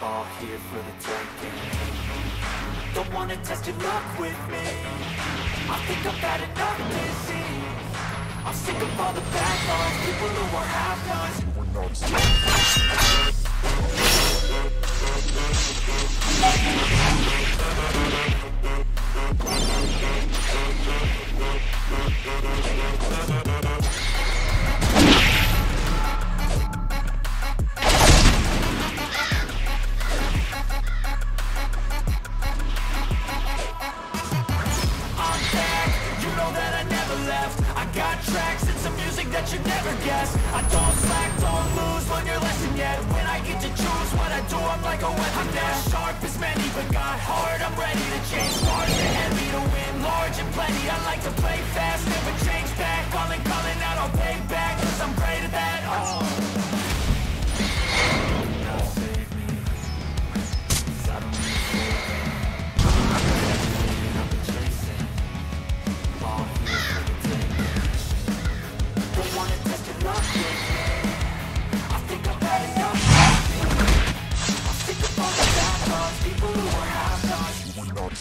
All here for the taking. Don't wanna test your luck with me. I think I've had enough disease. I'm sick of all the bad thoughts. People who are half-nots you never guess. I don't slack, don't lose, learn your lesson yet. When I get to choose what I do, I'm like a weapon I'm not sharp as many, but got hard. I'm ready to change. Smart, to heavy to win large and plenty. I like to play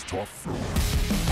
tough.